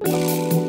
Música